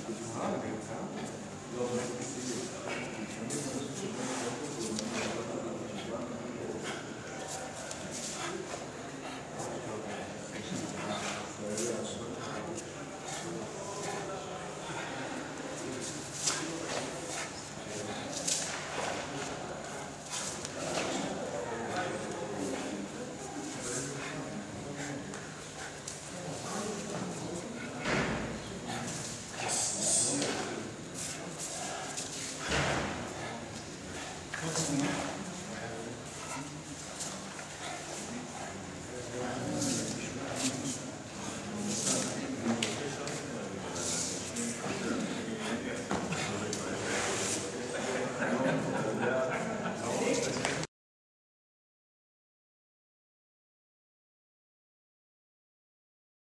있거든요. 그래서 이거 보내드리겠습니다. ですね。